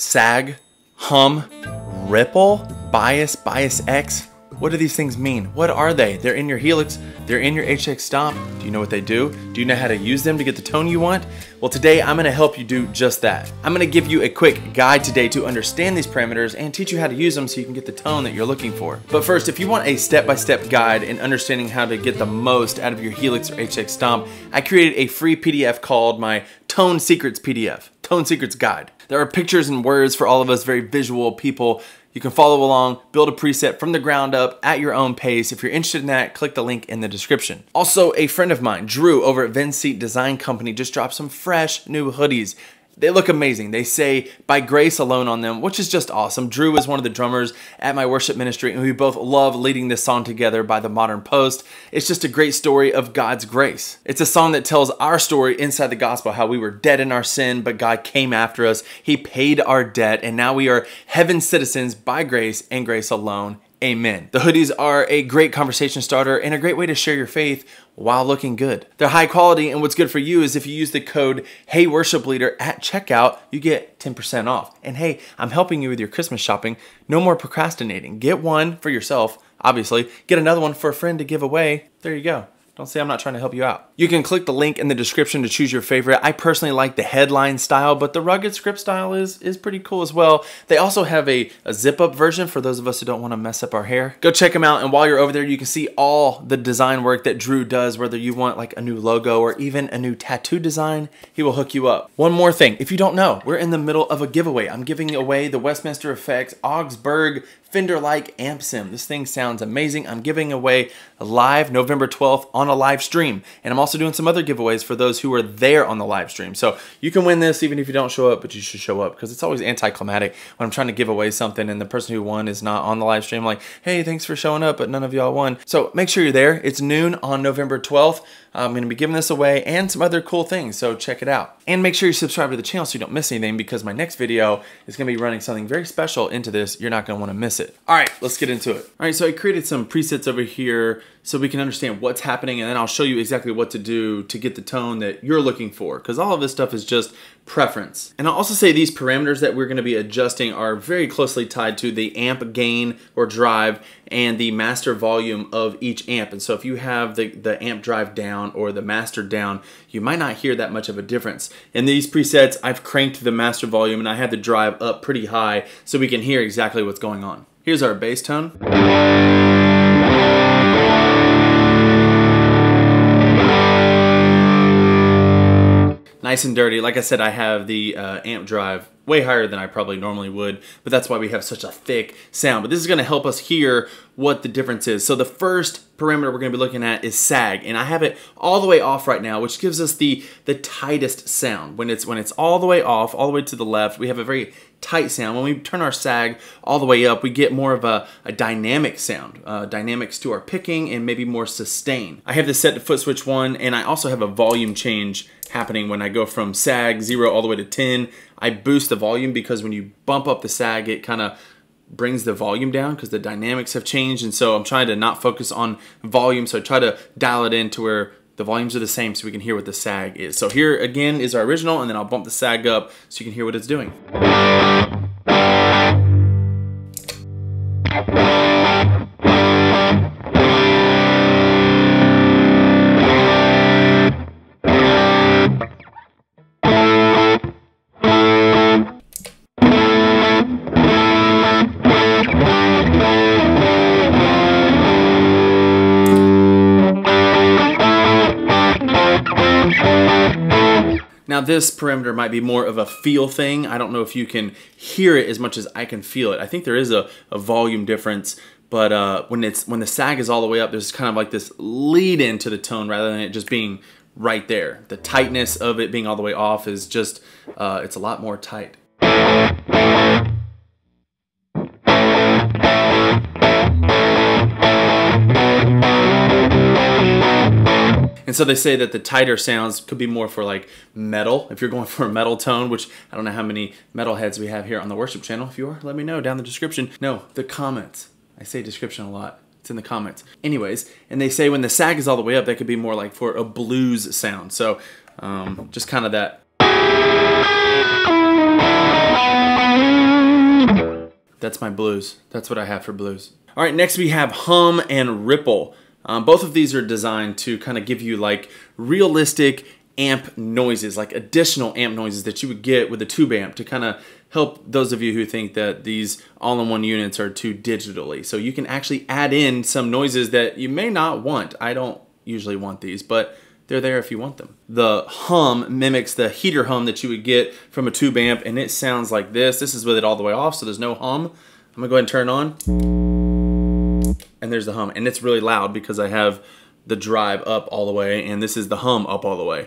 sag, hum, ripple, bias, bias X. What do these things mean? What are they? They're in your helix, they're in your HX stomp. Do you know what they do? Do you know how to use them to get the tone you want? Well, today I'm gonna help you do just that. I'm gonna give you a quick guide today to understand these parameters and teach you how to use them so you can get the tone that you're looking for. But first, if you want a step-by-step -step guide in understanding how to get the most out of your helix or HX stomp, I created a free PDF called my Tone Secrets PDF, Tone Secrets Guide. There are pictures and words for all of us very visual people you can follow along, build a preset from the ground up at your own pace. If you're interested in that, click the link in the description. Also, a friend of mine, Drew over at Vincit Design Company, just dropped some fresh new hoodies. They look amazing. They say by grace alone on them, which is just awesome. Drew is one of the drummers at my worship ministry, and we both love leading this song together by the Modern Post. It's just a great story of God's grace. It's a song that tells our story inside the gospel, how we were dead in our sin, but God came after us. He paid our debt, and now we are heaven citizens by grace and grace alone. Amen. The hoodies are a great conversation starter and a great way to share your faith while looking good. They're high quality, and what's good for you is if you use the code Hey Worship Leader at checkout, you get 10% off. And hey, I'm helping you with your Christmas shopping. No more procrastinating. Get one for yourself, obviously. Get another one for a friend to give away. There you go. Don't say I'm not trying to help you out. You can click the link in the description to choose your favorite. I personally like the headline style, but the rugged script style is, is pretty cool as well. They also have a, a zip up version for those of us who don't want to mess up our hair. Go check them out. And while you're over there, you can see all the design work that Drew does, whether you want like a new logo or even a new tattoo design, he will hook you up. One more thing, if you don't know, we're in the middle of a giveaway. I'm giving away the Westminster Effects Augsburg Fender-like amp sim. This thing sounds amazing. I'm giving away live November 12th on a live stream. And I'm also doing some other giveaways for those who are there on the live stream. So you can win this even if you don't show up, but you should show up because it's always anticlimactic when I'm trying to give away something and the person who won is not on the live stream like, hey, thanks for showing up, but none of y'all won. So make sure you're there. It's noon on November 12th. I'm going to be giving this away and some other cool things, so check it out. And make sure you subscribe to the channel so you don't miss anything because my next video is going to be running something very special into this. You're not going to want to miss it. All right, let's get into it. All right, so I created some presets over here so we can understand what's happening and then I'll show you exactly what to do to get the tone that you're looking for because all of this stuff is just preference. And I'll also say these parameters that we're going to be adjusting are very closely tied to the amp gain or drive and the master volume of each amp. And so if you have the, the amp drive down or the master down, you might not hear that much of a difference. In these presets, I've cranked the master volume and I had the drive up pretty high so we can hear exactly what's going on. Here's our bass tone. nice and dirty. Like I said, I have the uh, amp drive way higher than I probably normally would, but that's why we have such a thick sound. But this is gonna help us hear what the difference is. So the first parameter we're gonna be looking at is sag, and I have it all the way off right now, which gives us the, the tightest sound. When it's, when it's all the way off, all the way to the left, we have a very tight sound. When we turn our sag all the way up, we get more of a, a dynamic sound, uh, dynamics to our picking and maybe more sustain. I have this set to foot switch one, and I also have a volume change happening when I go from sag zero all the way to 10. I boost the volume because when you bump up the sag, it kind of brings the volume down because the dynamics have changed. And so I'm trying to not focus on volume. So I try to dial it in to where the volumes are the same so we can hear what the sag is. So here again is our original and then I'll bump the sag up so you can hear what it's doing. Now this parameter might be more of a feel thing. I don't know if you can hear it as much as I can feel it. I think there is a, a volume difference, but uh, when it's when the sag is all the way up, there's kind of like this lead into the tone rather than it just being right there. The tightness of it being all the way off is just, uh, it's a lot more tight. And so they say that the tighter sounds could be more for like metal, if you're going for a metal tone, which I don't know how many metal heads we have here on the worship channel. If you are, let me know down the description. No, the comments. I say description a lot. It's in the comments. Anyways, and they say when the sag is all the way up, that could be more like for a blues sound. So um, just kind of that. That's my blues. That's what I have for blues. All right, next we have hum and ripple. Um, both of these are designed to kind of give you like realistic amp noises, like additional amp noises that you would get with a tube amp to kind of help those of you who think that these all-in-one units are too digitally. So you can actually add in some noises that you may not want. I don't usually want these, but they're there if you want them. The hum mimics the heater hum that you would get from a tube amp and it sounds like this. This is with it all the way off, so there's no hum. I'm gonna go ahead and turn on. And there's the hum, and it's really loud because I have the drive up all the way and this is the hum up all the way.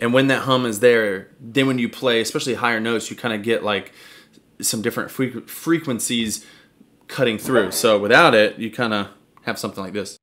And when that hum is there, then when you play, especially higher notes, you kind of get like some different fre frequencies cutting through. So without it, you kind of have something like this.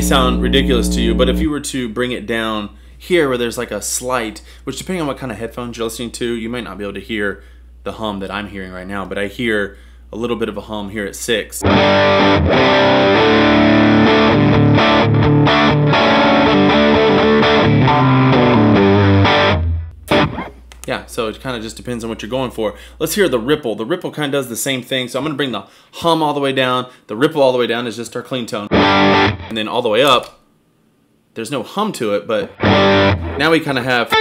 May sound ridiculous to you, but if you were to bring it down here where there's like a slight, which depending on what kind of headphones you're listening to, you might not be able to hear the hum that I'm hearing right now, but I hear a little bit of a hum here at six. Yeah, so it kind of just depends on what you're going for. Let's hear the ripple. The ripple kind of does the same thing. So I'm going to bring the hum all the way down. The ripple all the way down is just our clean tone. And then all the way up, there's no hum to it, but now we kind of have... I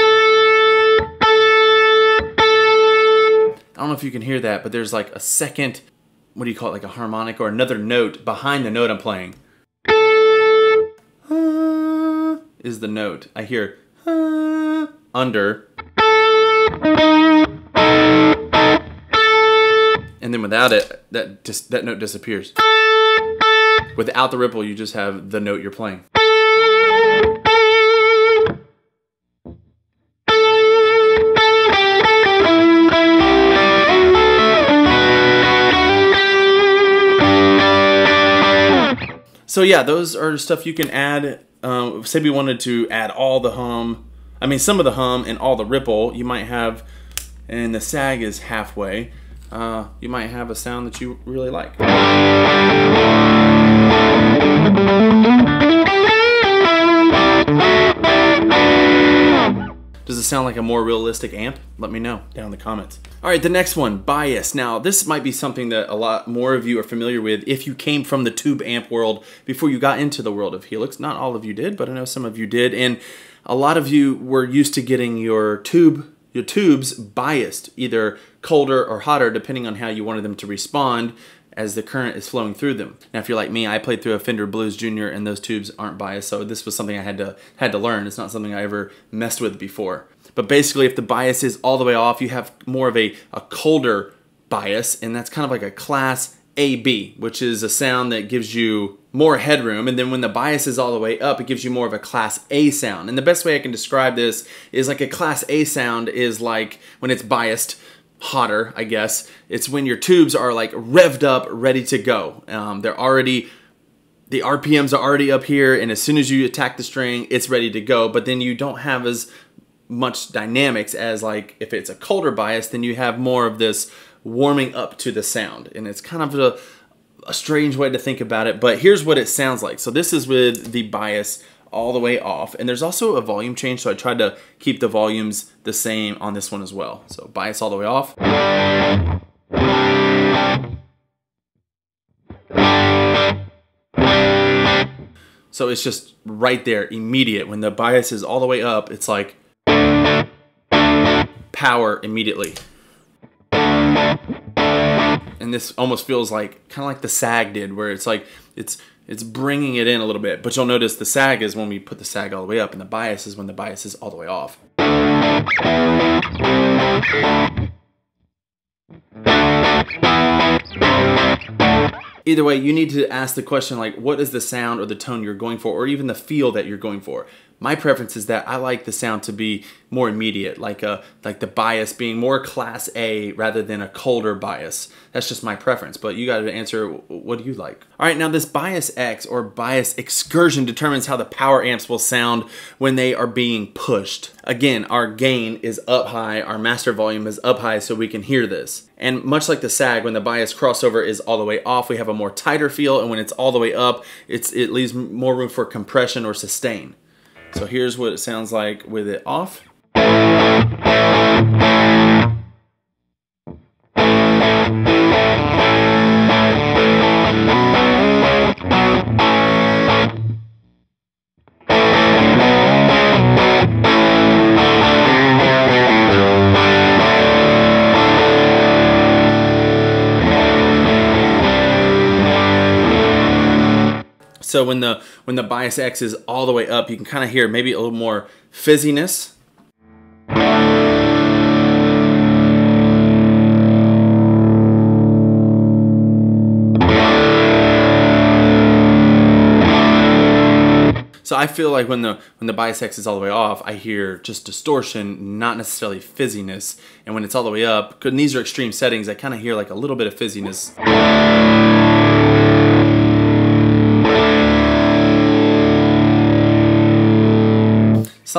don't know if you can hear that, but there's like a second, what do you call it, like a harmonic or another note behind the note I'm playing. Is the note. I hear under and then without it, that just that note disappears. Without the ripple, you just have the note you're playing. So yeah, those are stuff you can add. Um, say we wanted to add all the hum, I mean some of the hum and all the ripple, you might have, and the sag is halfway uh, you might have a sound that you really like. Does it sound like a more realistic amp? Let me know down in the comments. All right, the next one, bias. Now, this might be something that a lot more of you are familiar with if you came from the tube amp world before you got into the world of Helix. Not all of you did, but I know some of you did. And a lot of you were used to getting your tube your tubes biased, either colder or hotter, depending on how you wanted them to respond as the current is flowing through them. Now, if you're like me, I played through a Fender Blues Junior, and those tubes aren't biased, so this was something I had to had to learn. It's not something I ever messed with before. But basically, if the bias is all the way off, you have more of a, a colder bias, and that's kind of like a class AB, which is a sound that gives you more headroom. And then when the bias is all the way up, it gives you more of a class A sound. And the best way I can describe this is like a class A sound is like when it's biased, hotter, I guess. It's when your tubes are like revved up, ready to go. Um, they're already, the RPMs are already up here. And as soon as you attack the string, it's ready to go. But then you don't have as much dynamics as like if it's a colder bias, then you have more of this warming up to the sound. And it's kind of a, a strange way to think about it, but here's what it sounds like. So this is with the bias all the way off. And there's also a volume change, so I tried to keep the volumes the same on this one as well. So bias all the way off. So it's just right there, immediate. When the bias is all the way up, it's like power immediately. And this almost feels like kind of like the sag did where it's like it's it's bringing it in a little bit. But you'll notice the sag is when we put the sag all the way up and the bias is when the bias is all the way off. Either way you need to ask the question like what is the sound or the tone you're going for or even the feel that you're going for My preference is that I like the sound to be more immediate, like a like the bias being more class A rather than a colder bias. That's just my preference, but you got to answer what do you like? All right, now this bias X or bias excursion determines how the power amps will sound when they are being pushed. Again, our gain is up high, our master volume is up high so we can hear this. And much like the sag, when the bias crossover is all the way off, we have a more tighter feel, and when it's all the way up, it's it leaves more room for compression or sustain. So here's what it sounds like with it off. So when the when the bias X is all the way up, you can kind of hear maybe a little more fizziness. So I feel like when the when the bias X is all the way off, I hear just distortion, not necessarily fizziness. And when it's all the way up, and these are extreme settings, I kind of hear like a little bit of fizziness.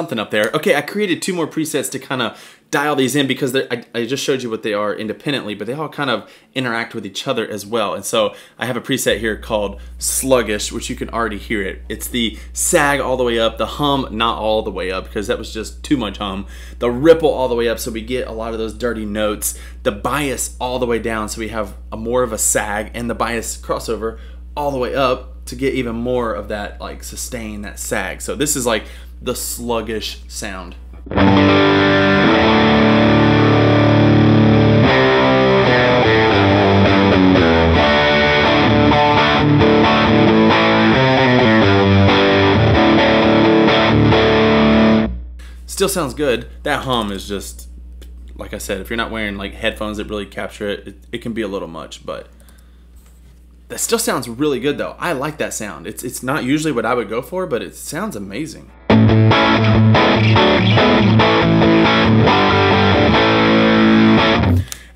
Something up there. Okay, I created two more presets to kind of dial these in because I, I, just showed you what they are independently, but they all kind of interact with each other as well. And so I have a preset here called Sluggish, which you can already hear it. It's the sag all the way up, the hum not all the way up because that was just too much hum, the ripple all the way up so we get a lot of those dirty notes, the bias all the way down so we have a more of a sag, and the bias crossover all the way up to get even more of that like sustain, that sag. So this is like the sluggish sound. Still sounds good. That hum is just, like I said, if you're not wearing like headphones that really capture it, it, it can be a little much, but that still sounds really good though. I like that sound. It's it's not usually what I would go for, but it sounds amazing.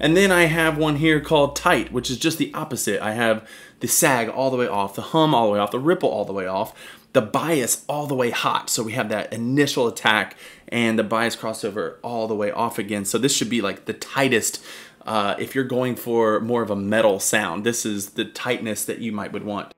And then I have one here called tight, which is just the opposite. I have the sag all the way off, the hum all the way off, the ripple all the way off, the bias all the way hot. So we have that initial attack and the bias crossover all the way off again. So this should be like the tightest uh, if you're going for more of a metal sound. This is the tightness that you might would want.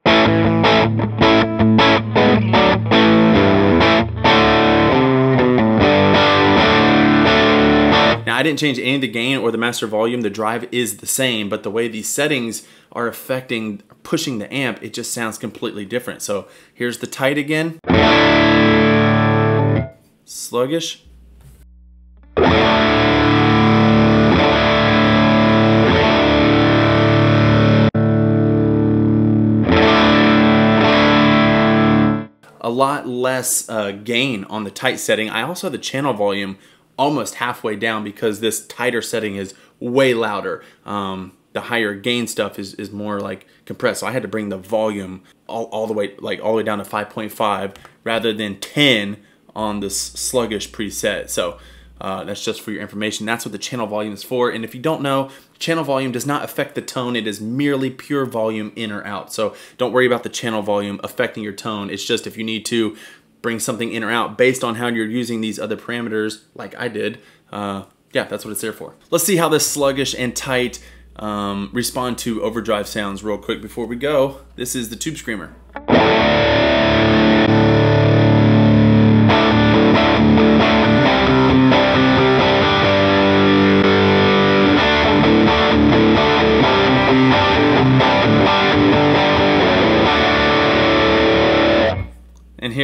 Didn't change any of the gain or the master volume. The drive is the same, but the way these settings are affecting pushing the amp, it just sounds completely different. So here's the tight again. Sluggish. a lot less uh, gain on the tight setting. I also have the channel volume almost halfway down because this tighter setting is way louder. Um, the higher gain stuff is, is more like compressed. So I had to bring the volume all, all the way like all the way down to 5.5 rather than 10 on this sluggish preset. So uh, that's just for your information. That's what the channel volume is for. And if you don't know, channel volume does not affect the tone. It is merely pure volume in or out. So don't worry about the channel volume affecting your tone. It's just if you need to bring something in or out based on how you're using these other parameters like I did. Uh, yeah, that's what it's there for. Let's see how this sluggish and tight um, respond to overdrive sounds real quick before we go. This is the Tube Screamer.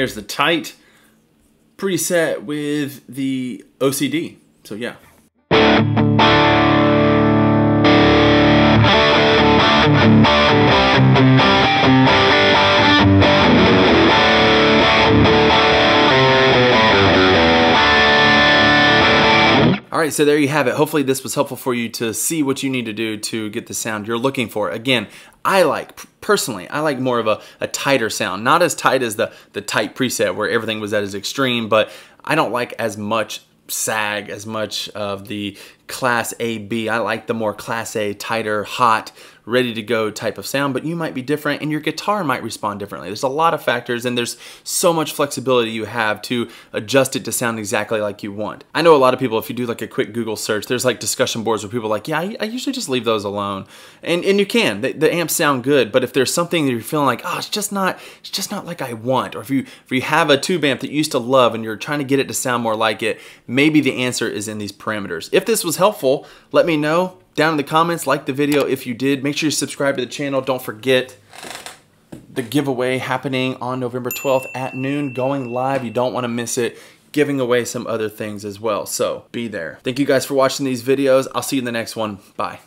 And here's the tight preset with the OCD. So yeah. Right, so there you have it. Hopefully this was helpful for you to see what you need to do to get the sound you're looking for. Again, I like, personally, I like more of a, a tighter sound. Not as tight as the, the tight preset where everything was at its extreme, but I don't like as much sag as much of the class A, B. I like the more class A, tighter, hot, ready to go type of sound, but you might be different and your guitar might respond differently. There's a lot of factors and there's so much flexibility you have to adjust it to sound exactly like you want. I know a lot of people, if you do like a quick Google search, there's like discussion boards where people are like, yeah, I, I usually just leave those alone. And, and you can, the, the, amps sound good, but if there's something that you're feeling like, oh, it's just not, it's just not like I want, or if you, if you have a tube amp that you used to love and you're trying to get it to sound more like it, maybe the answer is in these parameters. If this was helpful, let me know down in the comments. Like the video if you did. Make sure you subscribe to the channel. Don't forget the giveaway happening on November 12th at noon, going live. You don't want to miss it. Giving away some other things as well. So be there. Thank you guys for watching these videos. I'll see you in the next one. Bye.